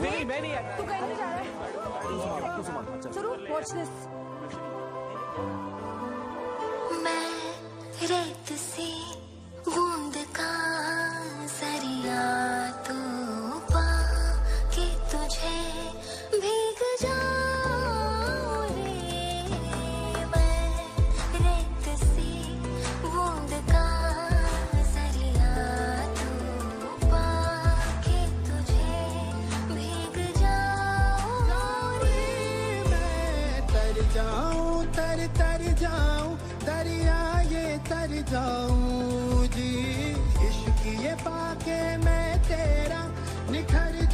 नहीं मैं नहीं तू कहीं नहीं जा रहा है। शुरू वॉच दिस मैं रेत सी जाऊँ, तर तर जाऊँ दरिया ये तर जाऊँ जी। इश्क ये पाके मैं तेरा, निखर